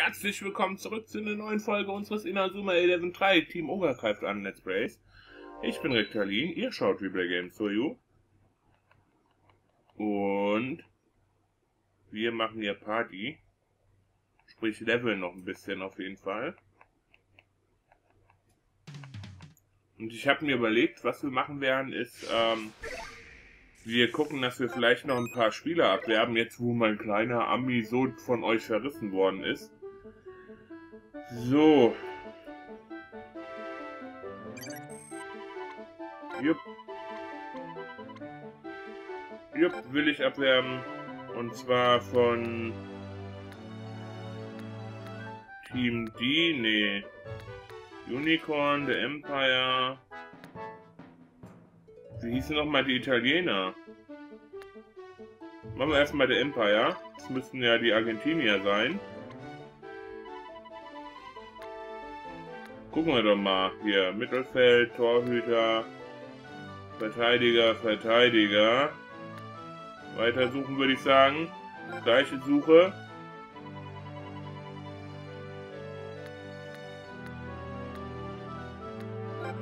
Herzlich willkommen zurück zu einer neuen Folge unseres Inazuma 11.3 Team Ogre greift an Let's Plays. Ich bin Rektalin, ihr schaut Replay Games for You. Und wir machen hier Party. Sprich Level noch ein bisschen auf jeden Fall. Und ich habe mir überlegt, was wir machen werden, ist, ähm, wir gucken, dass wir vielleicht noch ein paar Spieler abwerben, jetzt wo mein kleiner Ami so von euch verrissen worden ist. So. Jupp. Jupp, will ich abwerben. Und zwar von Team D, nee. Unicorn, der Empire. Wie hießen nochmal die Italiener? Machen wir erstmal der Empire. Das müssten ja die Argentinier sein. Gucken wir doch mal. Hier, Mittelfeld, Torhüter, Verteidiger, Verteidiger. Weiter suchen würde ich sagen. Gleiche Suche.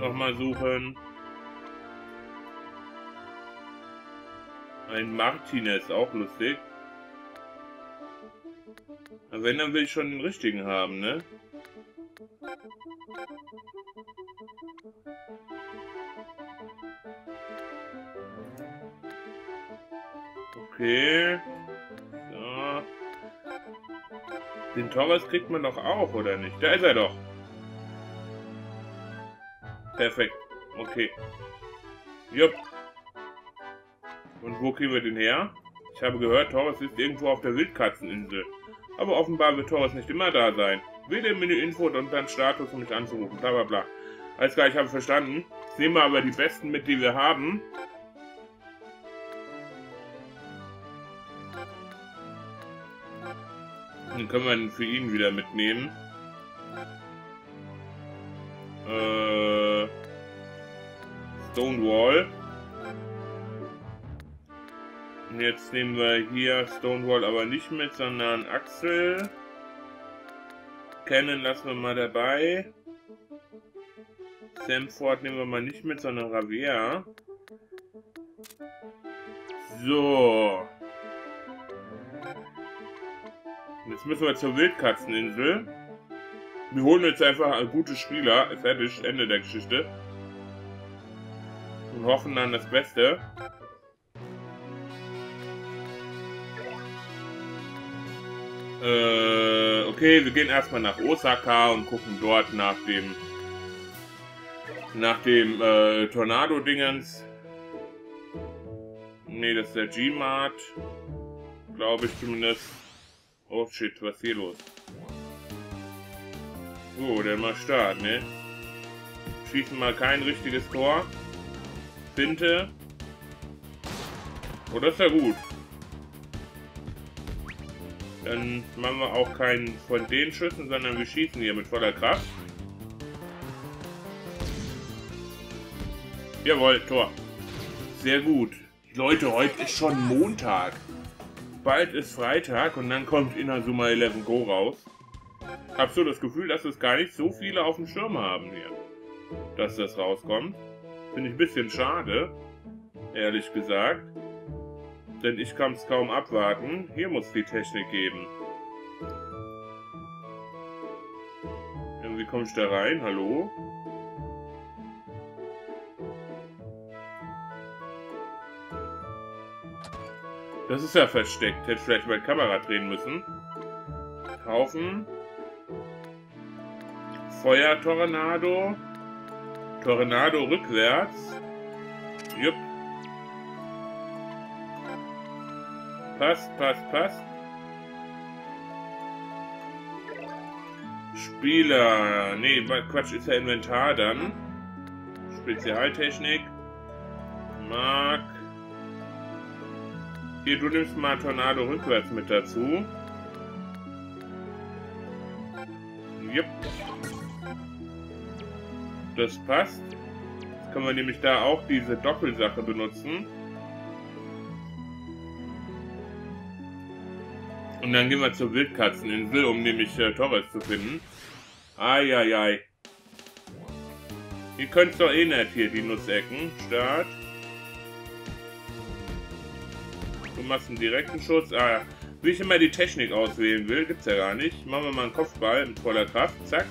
Nochmal suchen. Ein Martinez, auch lustig. Aber wenn, dann will ich schon den richtigen haben, ne? Okay. So. Den Torres kriegt man doch auch, oder nicht? Da ist er doch. Perfekt. Okay. Jupp. Und wo kriegen wir den her? Ich habe gehört, Torres ist irgendwo auf der Wildkatzeninsel. Aber offenbar wird Torres nicht immer da sein. Wähle im Menü Info und dann Status, um mich anzurufen. Bla bla bla. Alles klar, ich habe verstanden. Jetzt nehmen wir aber die besten mit, die wir haben. Den können wir für ihn wieder mitnehmen. Äh, Stonewall. Und jetzt nehmen wir hier Stonewall aber nicht mit, sondern Axel. Cannon lassen wir mal dabei. Samford nehmen wir mal nicht mit, sondern Ravia. So. Jetzt müssen wir zur Wildkatzeninsel. Wir holen jetzt einfach gute Spieler. Fertig, Ende der Geschichte. Und hoffen dann das Beste. Äh, okay, wir gehen erstmal nach Osaka und gucken dort nach dem nach dem äh, Tornado-Dingens. Nee, das ist der G-Mart. Glaube ich zumindest. Oh shit, was ist hier los? So, der mal Start, ne? Schießen mal kein richtiges Tor. Finte. Oh, das ist ja gut. Dann machen wir auch keinen von den Schüssen, sondern wir schießen hier mit voller Kraft. Jawohl, Tor. Sehr gut. Leute, heute ist schon Montag. Bald ist Freitag und dann kommt Inazuma 11 Go raus. Hab so das Gefühl, dass es gar nicht so viele auf dem Schirm haben hier. Dass das rauskommt. Finde ich ein bisschen schade. Ehrlich gesagt. Denn ich kann es kaum abwarten. Hier muss die Technik geben. Irgendwie komme ich da rein. Hallo? Das ist ja versteckt. Hätte vielleicht mal Kamera drehen müssen. Kaufen. Feuer-Tornado. Tornado rückwärts. Passt, passt, passt. Spieler. Nee, Quatsch, ist ja Inventar dann. Spezialtechnik. Mark. Hier, du nimmst mal Tornado rückwärts mit dazu. Jupp. Das passt. Jetzt können wir nämlich da auch diese Doppelsache benutzen. Und dann gehen wir zur Wildkatzeninsel, um nämlich äh, Torres zu finden. Eieiei. Ihr könnt doch eh nicht hier, die Nussecken. Start. Du machst einen direkten Schutz. Ah, wie ich immer die Technik auswählen will, gibt's ja gar nicht. Machen wir mal einen Kopfball mit voller Kraft. Zack.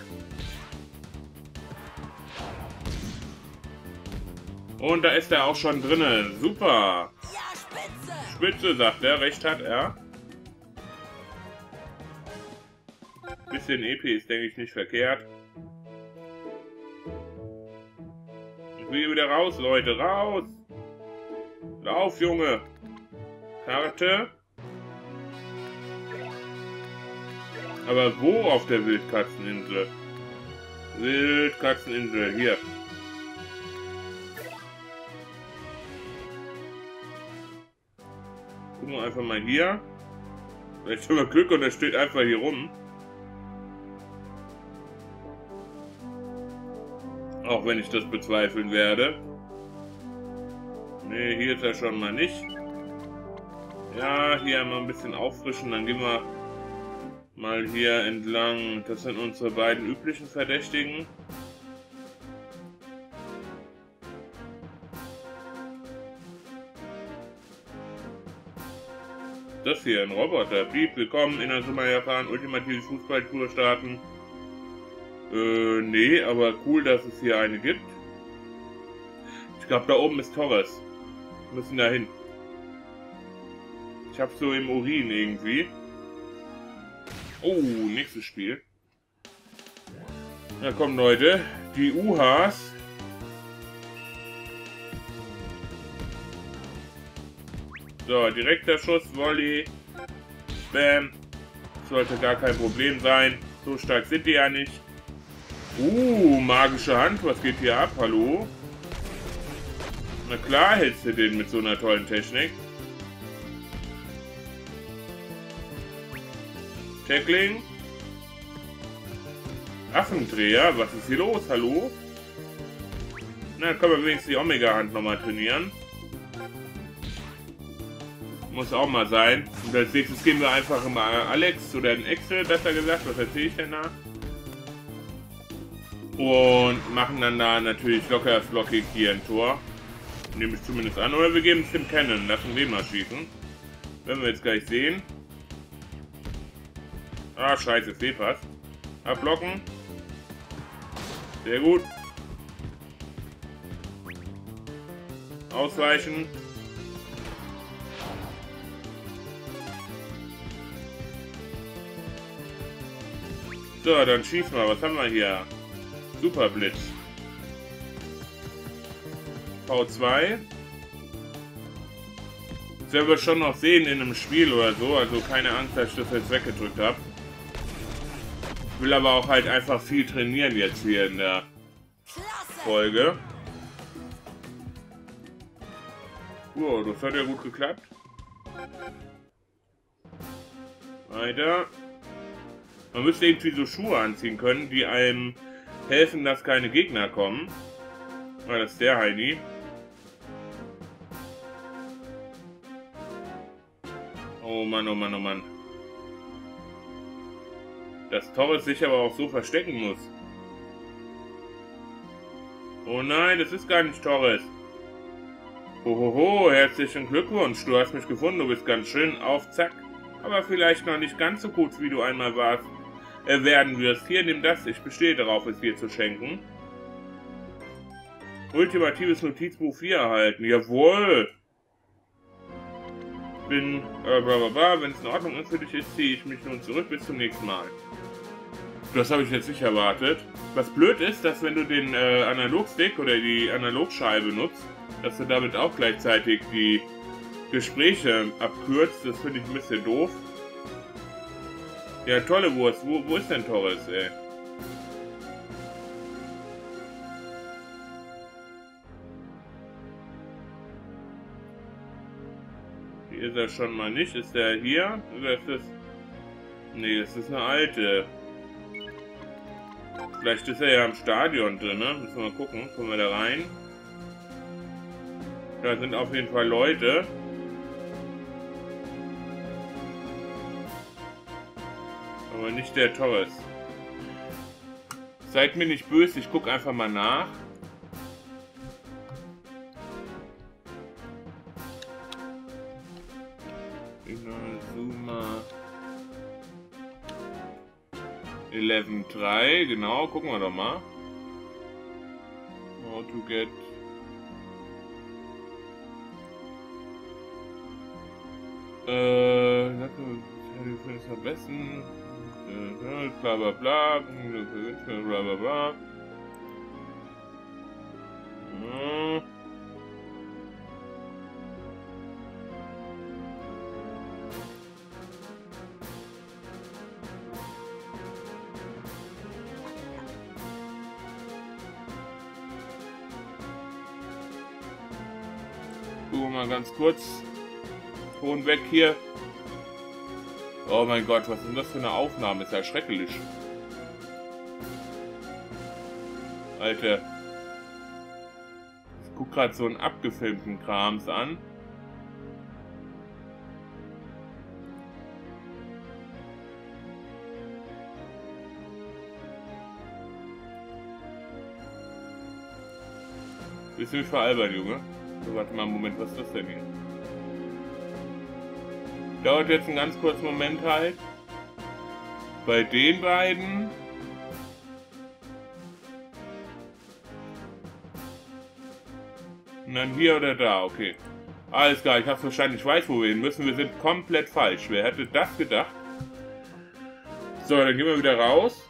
Und da ist er auch schon drinnen. Super. Ja, Spitze. Spitze, sagt er. Recht hat er. Bisschen EP ist, denke ich, nicht verkehrt. Ich will wieder raus, Leute. Raus. Lauf, Junge. Karte. Aber wo auf der Wildkatzeninsel? Wildkatzeninsel, hier. Gucken wir einfach mal hier. Vielleicht haben wir Glück und er steht einfach hier rum. Auch wenn ich das bezweifeln werde. Ne, hier ist er schon mal nicht. Ja, hier einmal ein bisschen auffrischen, dann gehen wir mal hier entlang. Das sind unsere beiden üblichen Verdächtigen. Das hier, ein Roboter. Piep, willkommen in der Summer Japan Ultimatives Fußballtour starten. Äh, nee, aber cool, dass es hier eine gibt. Ich glaube, da oben ist Torres. Wir müssen da hin. Ich hab so im Urin irgendwie. Oh, nächstes Spiel. Na komm, Leute. Die UHs. So, direkter Schuss, Volley. Bam. Sollte gar kein Problem sein. So stark sind die ja nicht. Uh, magische Hand. Was geht hier ab? Hallo? Na klar hältst du den mit so einer tollen Technik. Tackling. Affendreher, was ist hier los? Hallo? Na, können wir wenigstens die Omega-Hand nochmal trainieren. Muss auch mal sein. Und als nächstes gehen wir einfach mal Alex oder in Excel, besser gesagt. Was erzähle ich denn da? Und machen dann da natürlich locker flockig hier ein Tor. Nehme ich zumindest an. Oder wir geben es dem Cannon. Lassen den mal schießen. Werden wir jetzt gleich sehen. Ah, scheiße, Fehlpass. Abblocken. Sehr gut. Ausweichen. So, dann schieß mal. Was haben wir hier? Super Blitz. V2. Das werden wir schon noch sehen in einem Spiel oder so. Also keine Angst, dass ich das jetzt weggedrückt habe. Will aber auch halt einfach viel trainieren jetzt hier in der Folge. Wow, das hat ja gut geklappt. Weiter. Man müsste irgendwie so Schuhe anziehen können, die einem helfen, dass keine Gegner kommen. Ah, das ist der Heini. Oh Mann, oh Mann, oh Mann dass Torres sich aber auch so verstecken muss. Oh nein, das ist gar nicht Torres. Hohoho, herzlichen Glückwunsch, du hast mich gefunden, du bist ganz schön auf Zack. Aber vielleicht noch nicht ganz so gut, wie du einmal warst. Äh, werden wirst. Hier, nimm das, ich bestehe darauf, es dir zu schenken. Ultimatives Notizbuch 4 erhalten, jawohl! Bin, äh, bla bla bla, wenn es in Ordnung ist für dich ist, ziehe ich mich nun zurück, bis zum nächsten Mal. Das habe ich jetzt nicht erwartet. Was blöd ist, dass wenn du den äh, Analogstick oder die Analogscheibe nutzt, dass du damit auch gleichzeitig die Gespräche abkürzt. Das finde ich ein bisschen doof. Ja, tolle Wurst. Wo, wo ist denn Torres, ey? Hier ist er schon mal nicht. Ist er hier? Oder ist das... Nee, das ist eine alte. Vielleicht ist er ja im Stadion drin, ne? Müssen wir mal gucken. Kommen wir da rein? Da sind auf jeden Fall Leute. Aber nicht der Torres. Seid mir nicht böse, ich guck einfach mal nach. Inazuma 11.3, genau, gucken wir doch mal. How to get äh, verbessern, bla bla bla, bla bla bla. Mal ganz kurz. Ton weg hier. Oh mein Gott, was ist denn das für eine Aufnahme? Ist ja schrecklich. Alter. Ich guck gerade so einen abgefilmten Krams an. Bist du mich veralbert, Junge? So, warte mal einen Moment, was ist das denn hier? Dauert jetzt einen ganz kurzen Moment halt. Bei den beiden. Und dann hier oder da, okay. Alles klar, ich hab's wahrscheinlich, ich weiß, wo wir hin müssen. Wir sind komplett falsch. Wer hätte das gedacht? So, dann gehen wir wieder raus.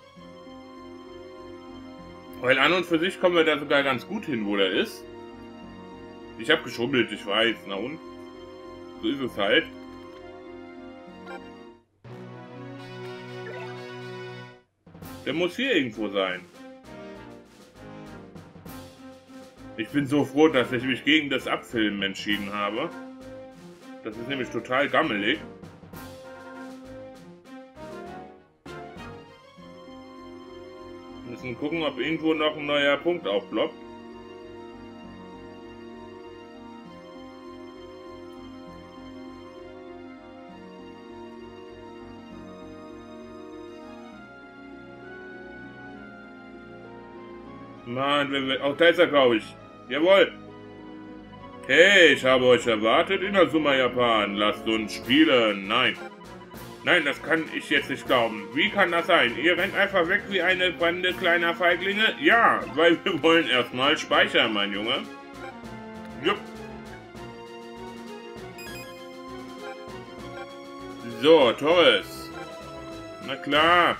Weil an und für sich kommen wir da sogar ganz gut hin, wo der ist. Ich habe geschummelt, ich weiß. Na und? So ist es halt. Der muss hier irgendwo sein. Ich bin so froh, dass ich mich gegen das Abfilmen entschieden habe. Das ist nämlich total gammelig. Wir müssen gucken, ob irgendwo noch ein neuer Punkt aufploppt. Mann, wenn wir... Auch da ist er, glaube ich. Jawohl. Hey, ich habe euch erwartet in der Summa Japan. Lasst uns spielen. Nein. Nein, das kann ich jetzt nicht glauben. Wie kann das sein? Ihr rennt einfach weg wie eine Bande kleiner Feiglinge? Ja, weil wir wollen erstmal speichern, mein Junge. Jupp. So, Torres. Na klar.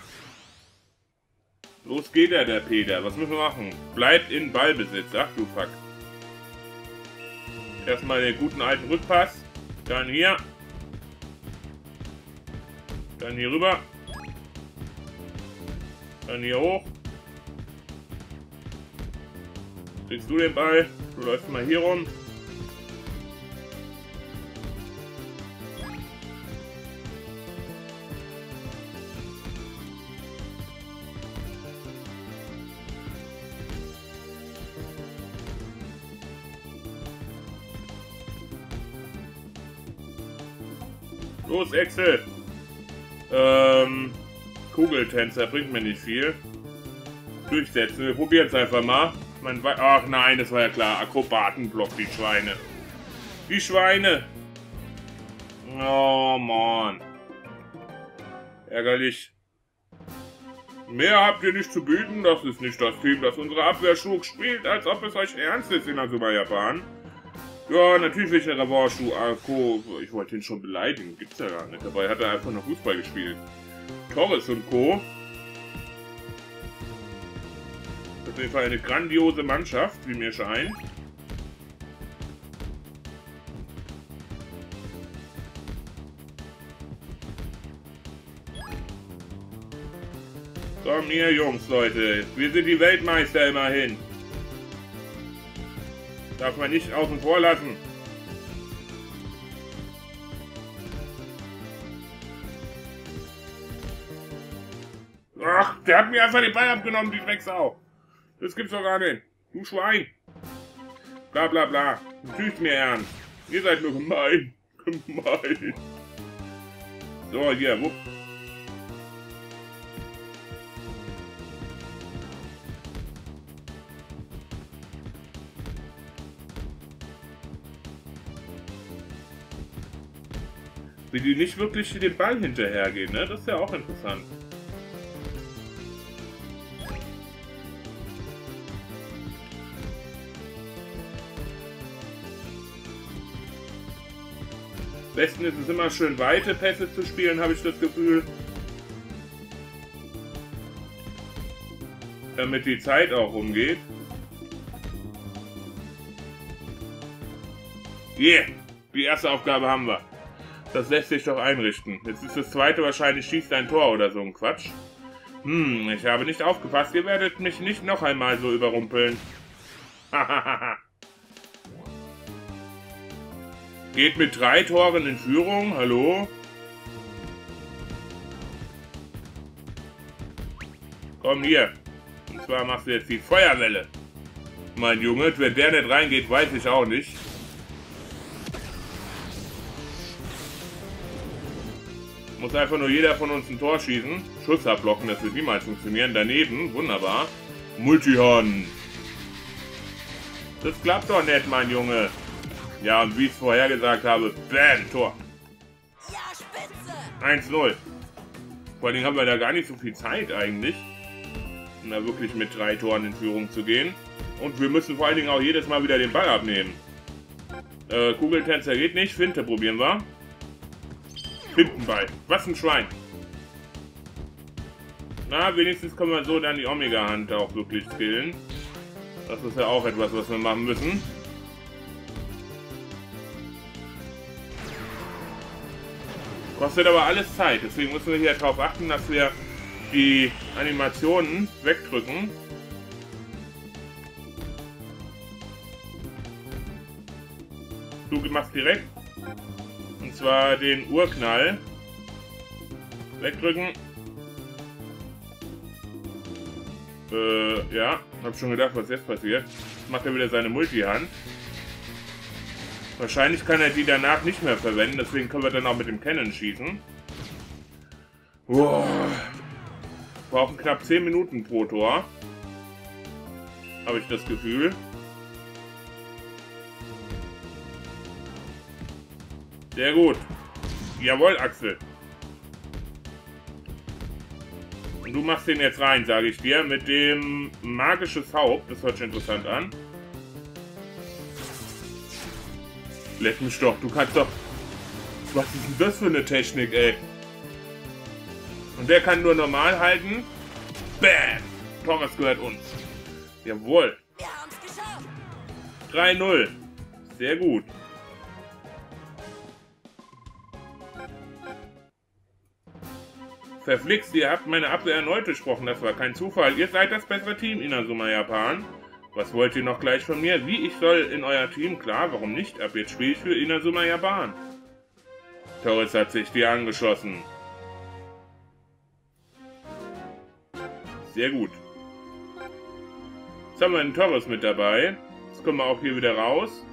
Los geht er, der Peter. Was müssen wir machen? Bleibt in Ballbesitz. Ach du Fuck. Erstmal den guten alten Rückpass. Dann hier. Dann hier rüber. Dann hier hoch. Kriegst du den Ball. Du läufst mal hier rum. Los, Excel! Ähm, Kugeltänzer bringt mir nicht viel. Durchsetzen. Wir probieren es einfach mal. Man Ach nein, das war ja klar. Akrobatenblock, die Schweine. Die Schweine! Oh Mann. Ärgerlich. Mehr habt ihr nicht zu bieten. Das ist nicht das Team, das unsere Abwehrschug spielt, als ob es euch ernst ist in der Super Japan. Ja, natürlich will ich eine Revanche, du Arco. Ich wollte ihn schon beleidigen. Gibt's ja gar nicht. Dabei hat er einfach noch Fußball gespielt. Torres und Co. Auf jeden Fall eine grandiose Mannschaft, wie mir scheint. Komm hier, Jungs, Leute. Wir sind die Weltmeister immerhin. Darf man nicht außen vor lassen. Ach, der hat mir einfach den Ball abgenommen, die Drecksau. Das gibt's doch gar nicht. Du Schwein. Bla bla bla. Natürlich mir ernst. Ihr seid nur gemein. Gemein. So, hier, wupp. Wie die nicht wirklich dem Ball hinterhergehen, ne? Das ist ja auch interessant. besten ist es immer schön, weite Pässe zu spielen, habe ich das Gefühl. Damit die Zeit auch umgeht. Yeah, die erste Aufgabe haben wir. Das lässt sich doch einrichten. Jetzt ist das zweite wahrscheinlich schießt ein Tor oder so ein Quatsch. Hm, ich habe nicht aufgepasst. Ihr werdet mich nicht noch einmal so überrumpeln. Hahaha. Geht mit drei Toren in Führung. Hallo? Komm hier. Und zwar machst du jetzt die Feuerwelle. Mein Junge, wenn der nicht reingeht, weiß ich auch nicht. Muss einfach nur jeder von uns ein Tor schießen. Schuss abblocken, das wird niemals funktionieren. Daneben, wunderbar. Multihorn. Das klappt doch nicht, mein Junge. Ja, und wie ich es vorher gesagt habe, Bam, Tor. Ja, 1-0. Vor allem haben wir da gar nicht so viel Zeit eigentlich, um da wirklich mit drei Toren in Führung zu gehen. Und wir müssen vor allen Dingen auch jedes Mal wieder den Ball abnehmen. Äh, Kugeltänzer geht nicht. Finte probieren wir. Fintenball. Was ein Schwein. Na, wenigstens können wir so dann die Omega-Hand auch wirklich skillen. Das ist ja auch etwas, was wir machen müssen. Kostet aber alles Zeit, deswegen müssen wir hier darauf achten, dass wir die Animationen wegdrücken. Du machst direkt. Und zwar den Urknall. Wegdrücken. Äh, ja. Hab schon gedacht, was jetzt passiert. Jetzt macht er wieder seine Multihand. Wahrscheinlich kann er die danach nicht mehr verwenden, deswegen können wir dann auch mit dem Cannon schießen. Wow. Brauchen knapp 10 Minuten pro Tor. Habe ich das Gefühl. Sehr gut. Jawohl, Axel. Und du machst den jetzt rein, sage ich dir, mit dem magisches Haupt. Das hört sich interessant an. Leck mich doch, du kannst doch... Was ist denn das für eine Technik, ey? Und der kann nur normal halten. Bam! Thomas gehört uns. Jawohl. 3-0. Sehr gut. Verflixt, ihr habt meine Abwehr erneut gesprochen. Das war kein Zufall. Ihr seid das bessere Team, Inazuma Japan. Was wollt ihr noch gleich von mir? Wie, ich soll in euer Team? Klar, warum nicht? Ab jetzt spiele ich für Inazuma Japan. Torres hat sich dir angeschlossen. Sehr gut. Jetzt haben wir einen Torres mit dabei. Jetzt kommen wir auch hier wieder raus.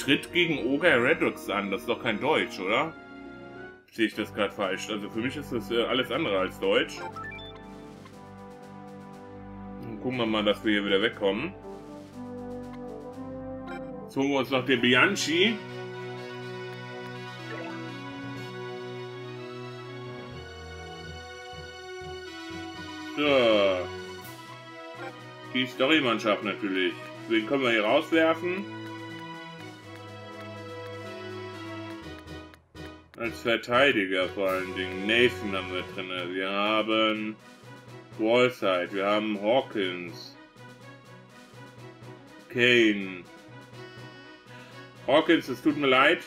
Tritt gegen Oga Redux an. Das ist doch kein Deutsch, oder? sehe ich das gerade falsch. Also für mich ist das äh, alles andere als Deutsch. Dann gucken wir mal, dass wir hier wieder wegkommen. Jetzt holen wir uns noch den Bianchi. So. Die Story-Mannschaft natürlich. Den können wir hier rauswerfen. Als Verteidiger vor allen Dingen. Nathan haben wir drin. Wir haben Wallside. Wir haben Hawkins. Kane. Hawkins, es tut mir leid,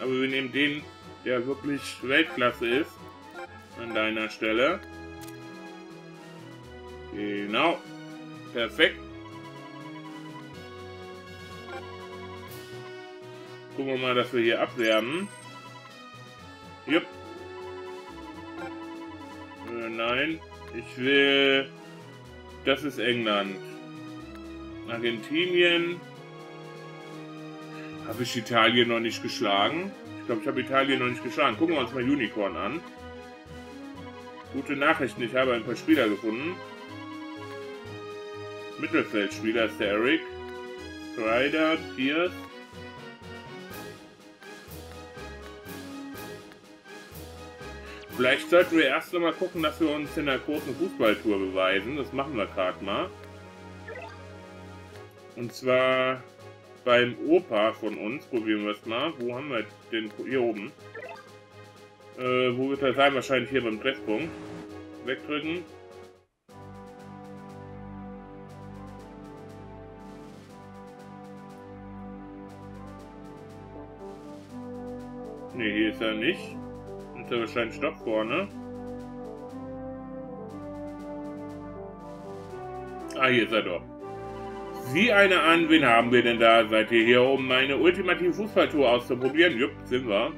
aber wir nehmen den, der wirklich Weltklasse ist. An deiner Stelle. Genau. Perfekt. Gucken wir mal, dass wir hier abwerben. Jupp. Äh, nein, ich will... Das ist England. Argentinien. Habe ich Italien noch nicht geschlagen? Ich glaube, ich habe Italien noch nicht geschlagen. Gucken wir uns mal Unicorn an. Gute Nachrichten, ich habe ein paar Spieler gefunden. Mittelfeldspieler ist der Eric. Strider, Pierce. Vielleicht sollten wir erst mal gucken, dass wir uns in der großen Fußballtour beweisen. Das machen wir gerade mal. Und zwar beim Opa von uns. Probieren wir es mal. Wo haben wir den? Hier oben. Äh, wo wird er sein? Wahrscheinlich hier beim Treffpunkt. Wegdrücken. Ne, hier ist er nicht. Ist er wahrscheinlich doch vorne. Ah, hier ist er doch. Sieh eine an, wen haben wir denn da? Seid ihr hier, um meine ultimative Fußballtour auszuprobieren? Jupp, sind wir.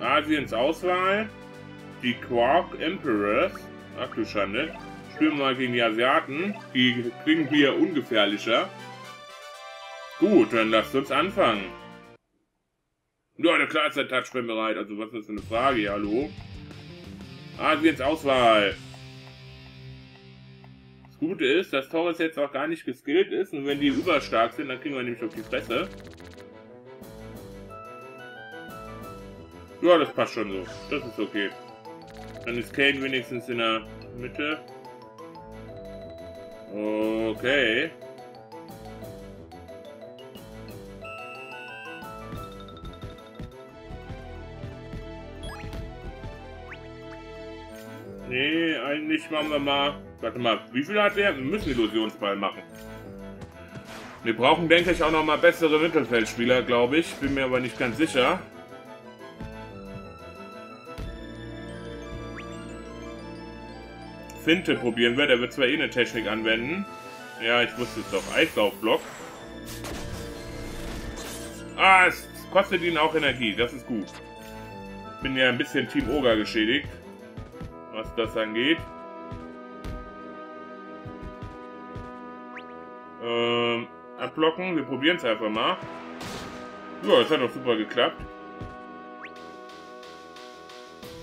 Asiens Auswahl. Die Quark Emperors. Ach du Schande. Spielen wir mal gegen die Asiaten. Die klingen hier ungefährlicher. Gut, dann lasst uns anfangen. Ja, na klar ist der Touchscreen bereit. Also was ist das für eine Frage? Ja, hallo? Asiens Auswahl. Das Gute ist, dass Torres jetzt auch gar nicht geskillt ist. Und wenn die überstark sind, dann kriegen wir nämlich auf die Fresse. Ja, das passt schon so. Das ist okay. Dann ist Kane wenigstens in der Mitte. Okay. Nee, eigentlich machen wir mal... Warte mal, wie viel hat der? Wir müssen Illusionsball machen. Wir brauchen, denke ich, auch noch mal bessere Mittelfeldspieler, glaube ich. Bin mir aber nicht ganz sicher. Finte probieren wir. Der wird zwar eh eine Technik anwenden. Ja, ich wusste es doch. Eislaufblock. Ah, es kostet ihn auch Energie. Das ist gut. Bin ja ein bisschen Team Oga geschädigt. Das angeht. Ähm, abblocken. Wir probieren es einfach mal. Ja, das hat doch super geklappt.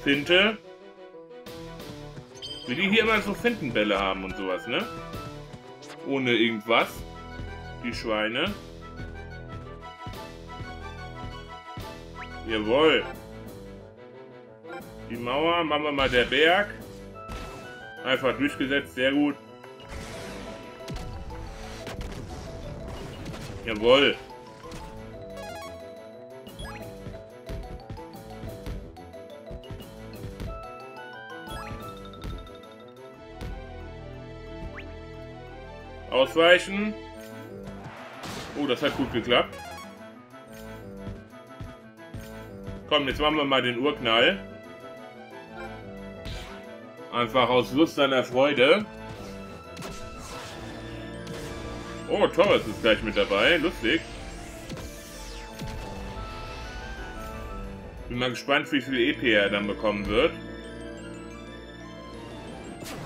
Finte. Wie die hier immer so Findenbälle haben und sowas, ne? Ohne irgendwas. Die Schweine. Jawohl. Die Mauer, machen wir mal der Berg. Einfach durchgesetzt, sehr gut. Jawohl. Ausweichen. Oh, das hat gut geklappt. Komm, jetzt machen wir mal den Urknall. Einfach aus Lust der Freude. Oh, Torres ist gleich mit dabei. Lustig. Bin mal gespannt, wie viel EP er dann bekommen wird.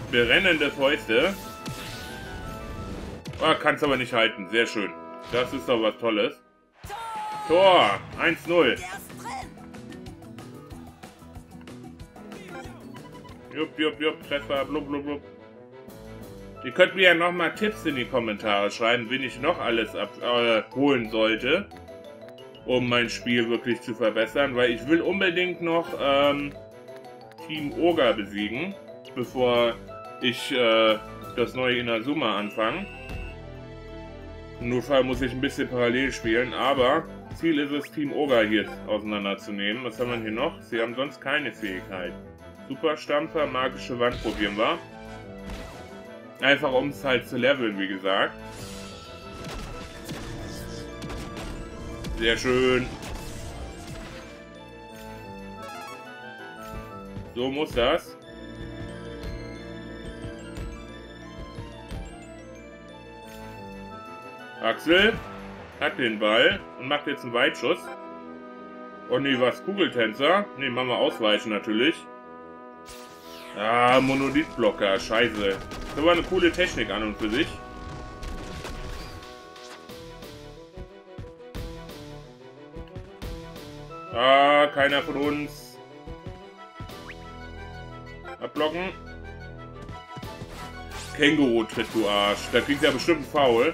Berennende Fäuste. Ah, kann es aber nicht halten. Sehr schön. Das ist doch was Tolles. Tor! 1-0. Jupp, jupp, jupp, Treffer, blub, blub, blub. Ihr könnt mir ja nochmal Tipps in die Kommentare schreiben, wen ich noch alles abholen äh, sollte, um mein Spiel wirklich zu verbessern, weil ich will unbedingt noch ähm, Team Oga besiegen, bevor ich äh, das neue Inazuma anfange. Im Notfall muss ich ein bisschen parallel spielen, aber Ziel ist es, Team Oga hier auseinanderzunehmen. Was haben wir hier noch? Sie haben sonst keine Fähigkeit. Superstampfer, magische Wand probieren wir. Einfach um es halt zu leveln, wie gesagt. Sehr schön. So muss das. Axel hat den Ball und macht jetzt einen Weitschuss. Oh nee, was? Kugeltänzer? Nee, machen wir ausweichen natürlich. Ah, Monolithblocker, scheiße. Das war eine coole Technik an und für sich. Ah, keiner von uns. Abblocken. Känguru-Tritt, du Arsch. Da kriegt er bestimmt Foul.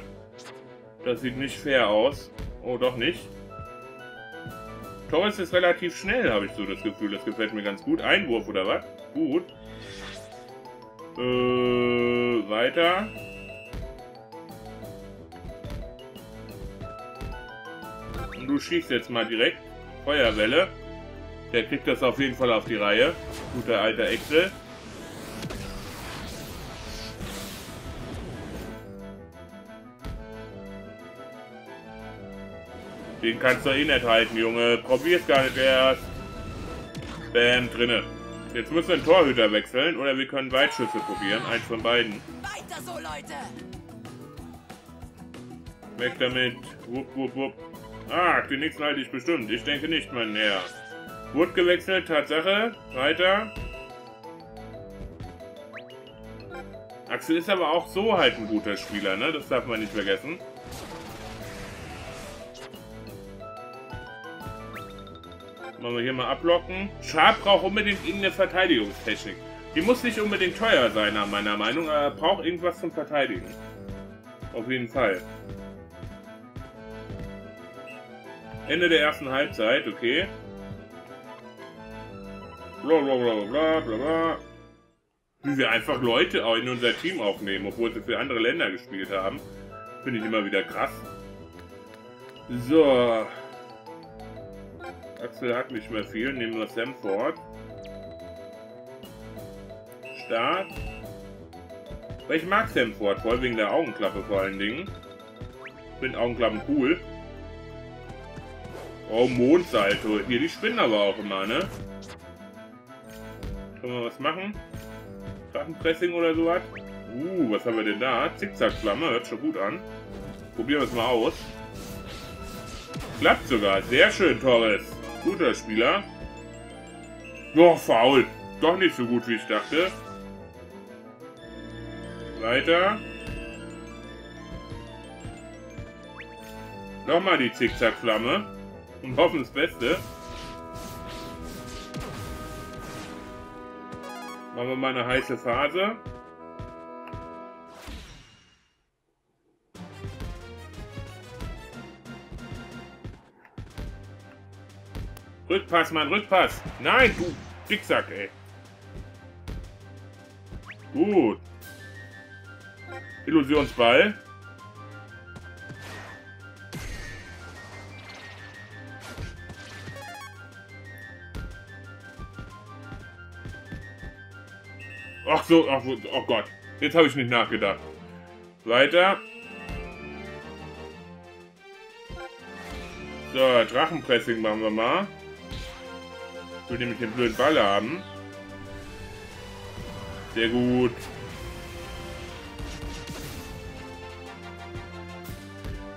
Das sieht nicht fair aus. Oh, doch nicht. Torres ist relativ schnell, habe ich so das Gefühl. Das gefällt mir ganz gut. Einwurf oder was? Gut. Äh, weiter. Und du schießt jetzt mal direkt. Feuerwelle. Der kriegt das auf jeden Fall auf die Reihe. Guter alter Excel. Den kannst du eh nicht halten, Junge. Probier's gar nicht erst. Bam, drinne. Jetzt müssen wir den Torhüter wechseln oder wir können Weitschüsse probieren. Eins von beiden. Weiter so, Leute! Weg damit. Wupp, wupp, wupp. Ah, den nächsten halte ich bestimmt. Ich denke nicht, mein Herr. Wurde gewechselt, Tatsache. Weiter. Axel ist aber auch so halt ein guter Spieler, ne? Das darf man nicht vergessen. Machen wir hier mal ablocken. Sharp braucht unbedingt irgendeine Verteidigungstechnik. Die muss nicht unbedingt teuer sein, nach meiner Meinung, aber er braucht irgendwas zum Verteidigen. Auf jeden Fall. Ende der ersten Halbzeit, okay. Bla bla bla bla bla bla. Wie wir einfach Leute auch in unser Team aufnehmen, obwohl sie für andere Länder gespielt haben. Finde ich immer wieder krass. So. Axel hat nicht mehr viel. Nehmen wir Samford. Start. Weil ich mag Samford, voll wegen der Augenklappe vor allen Dingen. Ich finde Augenklappen cool. Oh, Mondsalto. Hier, die spinnen aber auch immer, ne? Können wir was machen? Drachenpressing oder sowas? Uh, was haben wir denn da? Zickzackflamme, hört schon gut an. Probieren wir es mal aus. Klappt sogar. Sehr schön, Torres. Guter Spieler. Doch, faul. Doch nicht so gut, wie ich dachte. Weiter. Nochmal die Zickzackflamme. Und hoffen das Beste. Machen wir mal eine heiße Phase. Rückpass, Mann, Rückpass. Nein, du Dicksack, ey. Gut. Illusionsball. Ach so, ach so, oh Gott. Jetzt habe ich nicht nachgedacht. Weiter. So, Drachenpressing machen wir mal. Ich will nämlich den blöden Ball haben. Sehr gut.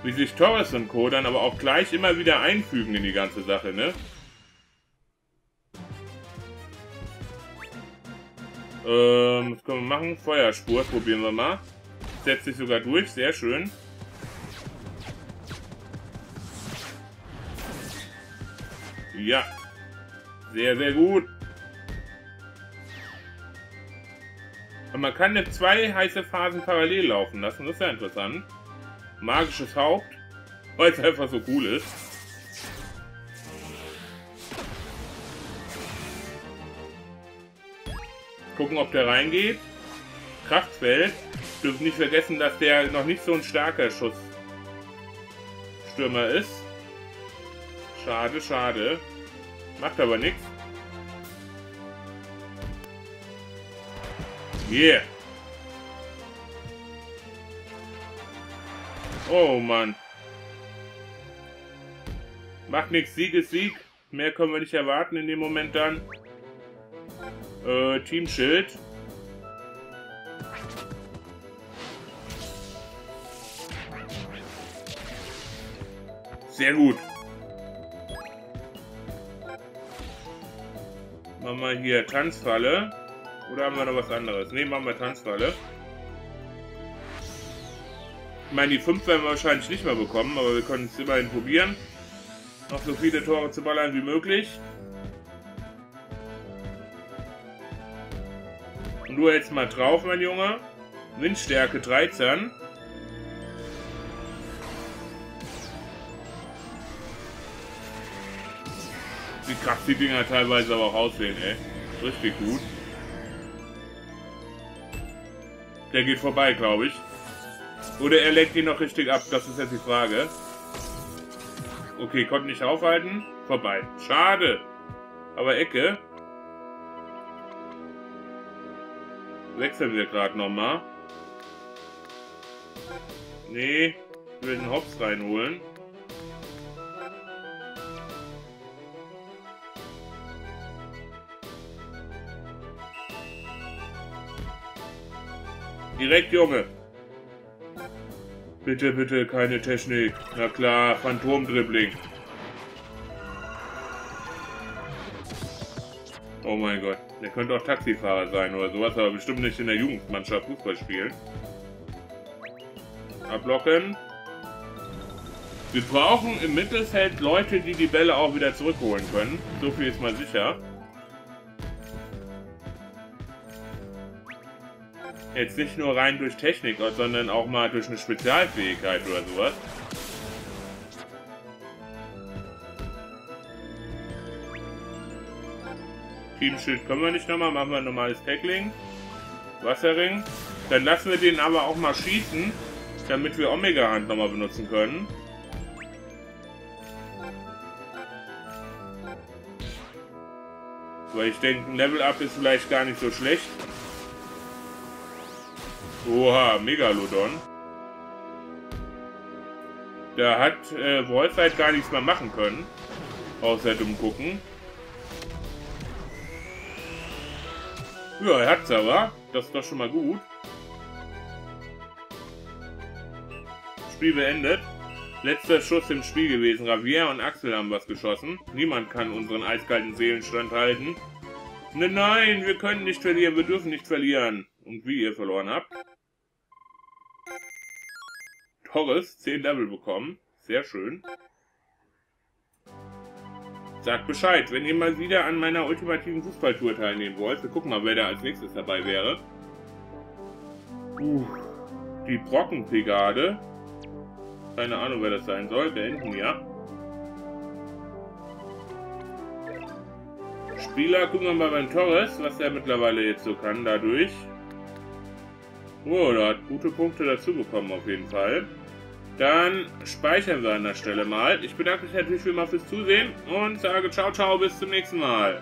Wie sich Torres und Co. dann aber auch gleich immer wieder einfügen in die ganze Sache, ne? Ähm, was können wir machen? Feuerspur, probieren wir mal. Setzt sich sogar durch, sehr schön. Ja, sehr, sehr gut. Und man kann nicht zwei heiße Phasen parallel laufen lassen. Das ist ja interessant. Magisches Haupt. Weil es einfach so cool ist. Gucken, ob der reingeht. Kraftfeld. Dürfen nicht vergessen, dass der noch nicht so ein starker Schussstürmer ist. Schade, schade. Macht aber nichts. Yeah. Oh Mann. Macht nichts, Sieg ist Sieg. Mehr können wir nicht erwarten in dem Moment dann. Äh, Teamschild. Sehr gut. Machen wir hier Tanzfalle. Oder haben wir noch was anderes? Ne, machen wir Tanzfalle. Ich meine, die 5 werden wir wahrscheinlich nicht mehr bekommen, aber wir können es immerhin probieren. Noch so viele Tore zu ballern wie möglich. Und du hältst mal drauf, mein Junge. Windstärke 13. Wie krass die Dinger teilweise aber auch aussehen, ey. Richtig gut. Der geht vorbei, glaube ich. Oder er lenkt ihn noch richtig ab, das ist jetzt die Frage. Okay, konnte nicht aufhalten. Vorbei. Schade. Aber Ecke. Wechseln wir gerade nochmal. Nee, ich will den Hops reinholen. Direkt, Junge. Bitte, bitte, keine Technik. Na klar, Phantom-Dribbling. Oh mein Gott. Der könnte auch Taxifahrer sein oder sowas, aber bestimmt nicht in der Jugendmannschaft Fußball spielen. Ablocken. Wir brauchen im Mittelfeld Leute, die die Bälle auch wieder zurückholen können. So viel ist mal sicher. Jetzt nicht nur rein durch Technik, sondern auch mal durch eine Spezialfähigkeit oder sowas. Teamschild können wir nicht nochmal, machen wir ein normales Tackling. Wasserring. Dann lassen wir den aber auch mal schießen, damit wir Omega-Hand nochmal benutzen können. Weil ich denke, ein Level-Up ist vielleicht gar nicht so schlecht. Oha, Megalodon. Da hat äh, Wolf halt gar nichts mehr machen können. Außer dumm gucken. Ja, er hat's aber. Das ist doch schon mal gut. Spiel beendet. Letzter Schuss im Spiel gewesen. Ravier und Axel haben was geschossen. Niemand kann unseren eiskalten Seelenstand halten. Nein, nein, wir können nicht verlieren. Wir dürfen nicht verlieren. Und wie ihr verloren habt. Torres 10 Level bekommen. Sehr schön. Sagt Bescheid, wenn ihr mal wieder an meiner ultimativen Fußballtour teilnehmen wollt. Wir gucken mal, wer da als nächstes dabei wäre. Uh, die Brockenbrigade. Keine Ahnung, wer das sein soll. Beenden wir. Spieler, gucken wir mal beim Torres, was er mittlerweile jetzt so kann dadurch. Oh, da hat gute Punkte dazu bekommen auf jeden Fall. Dann speichern wir an der Stelle mal. Ich bedanke mich natürlich wie immer fürs Zusehen und sage ciao, ciao, bis zum nächsten Mal.